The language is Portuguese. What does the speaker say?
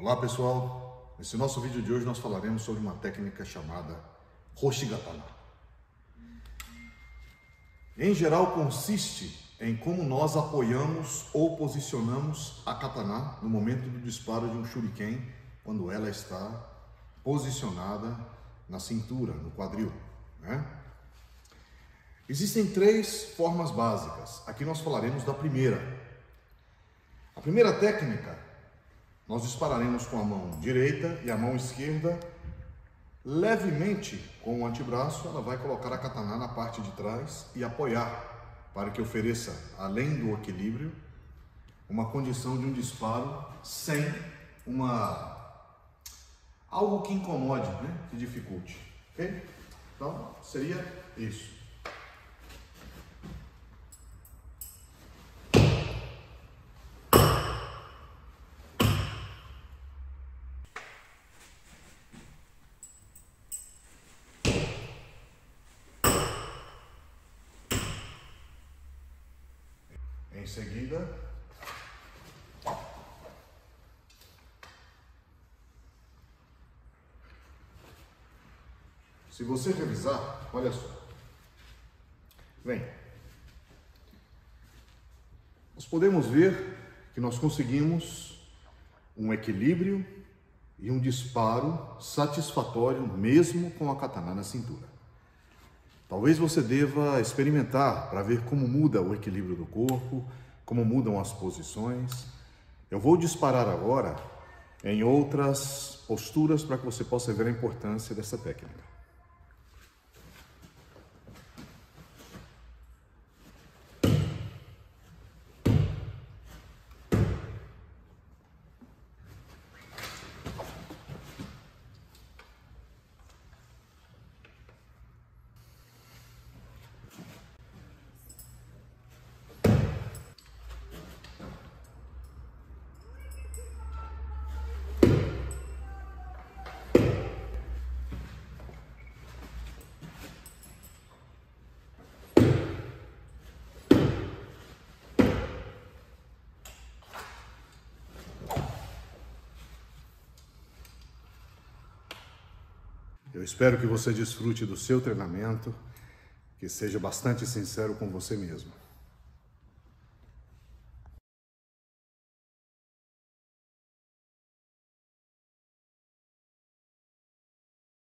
Olá pessoal, nesse nosso vídeo de hoje nós falaremos sobre uma técnica chamada Hoshigatana. Em geral consiste em como nós apoiamos ou posicionamos a katana no momento do disparo de um shuriken quando ela está posicionada na cintura, no quadril. Né? Existem três formas básicas. Aqui nós falaremos da primeira. A primeira técnica nós dispararemos com a mão direita e a mão esquerda levemente com o antebraço, ela vai colocar a katana na parte de trás e apoiar para que ofereça, além do equilíbrio, uma condição de um disparo sem uma algo que incomode, né? que dificulte. Ok? Então, seria isso. Em seguida, se você revisar, olha só. Vem. Nós podemos ver que nós conseguimos um equilíbrio e um disparo satisfatório mesmo com a katana na cintura. Talvez você deva experimentar para ver como muda o equilíbrio do corpo, como mudam as posições. Eu vou disparar agora em outras posturas para que você possa ver a importância dessa técnica. Eu espero que você desfrute do seu treinamento, que seja bastante sincero com você mesmo.